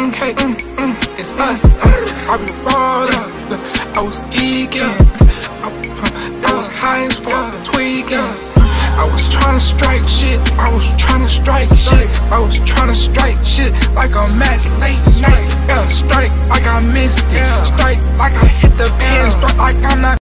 mm, K, mm, mm, it's us. Uh, I been falling, I was geeking, I, I was high as fuck, tweaking. I was trying to strike shit, I was trying to strike shit, I was trying to strike shit like a match late night. Yeah, strike like I missed it, strike like I hit the pin, strike like I'm not.